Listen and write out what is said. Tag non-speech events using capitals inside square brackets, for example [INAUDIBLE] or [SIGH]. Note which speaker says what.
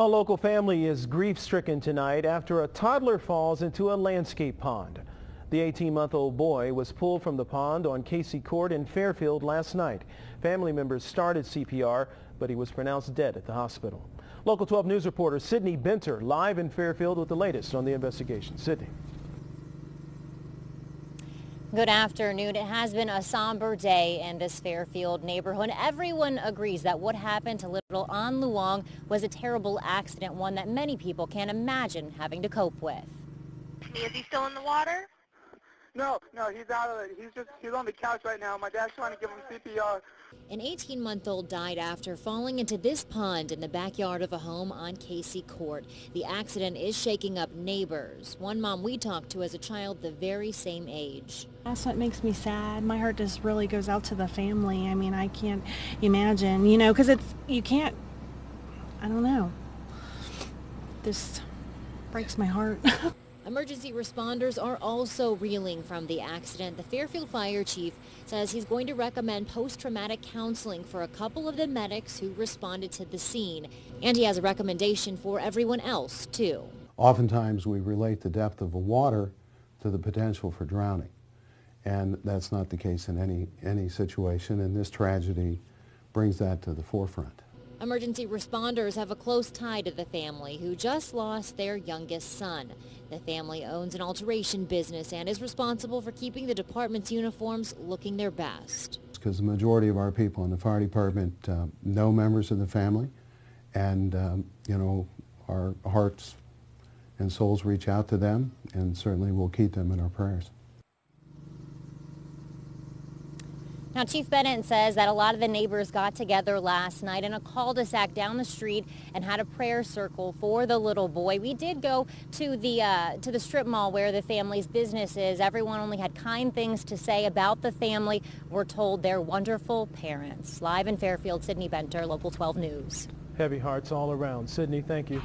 Speaker 1: A local family is grief-stricken tonight after a toddler falls into a landscape pond. The 18-month-old boy was pulled from the pond on Casey Court in Fairfield last night. Family members started CPR, but he was pronounced dead at the hospital. Local 12 News reporter Sydney Benter live in Fairfield with the latest on the investigation. Sydney.
Speaker 2: Good afternoon. It has been a somber day in this Fairfield neighborhood. Everyone agrees that what happened to little An Luong was a terrible accident, one that many people can't imagine having to cope with.
Speaker 3: Is he still in the water?
Speaker 4: No, no, he's out of it. He's just, he's on the couch right now. My dad's trying to give him CPR.
Speaker 2: An 18-month-old died after falling into this pond in the backyard of a home on Casey Court. The accident is shaking up neighbors. One mom we talked to as a child the very same age.
Speaker 5: That's what makes me sad. My heart just really goes out to the family. I mean, I can't imagine, you know, because it's, you can't, I don't know. This breaks my heart. [LAUGHS]
Speaker 2: Emergency responders are also reeling from the accident. The Fairfield Fire Chief says he's going to recommend post-traumatic counseling for a couple of the medics who responded to the scene. And he has a recommendation for everyone else, too.
Speaker 6: Oftentimes we relate the depth of the water to the potential for drowning. And that's not the case in any, any situation, and this tragedy brings that to the forefront.
Speaker 2: Emergency responders have a close tie to the family who just lost their youngest son. The family owns an alteration business and is responsible for keeping the department's uniforms looking their best.
Speaker 6: Because the majority of our people in the fire department uh, know members of the family and, um, you know, our hearts and souls reach out to them and certainly we'll keep them in our prayers.
Speaker 2: Now, Chief Bennett says that a lot of the neighbors got together last night in a cul-de-sac down the street and had a prayer circle for the little boy. We did go to the uh, to the strip mall where the family's business is. Everyone only had kind things to say about the family. We're told they're wonderful parents. Live in Fairfield, Sydney Benter, Local 12 News.
Speaker 1: Heavy hearts all around. Sydney, thank you.